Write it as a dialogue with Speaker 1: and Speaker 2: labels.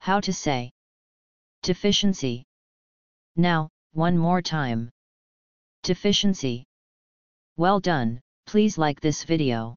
Speaker 1: How to say deficiency. Now, one more time. Deficiency. Well done, please like this video.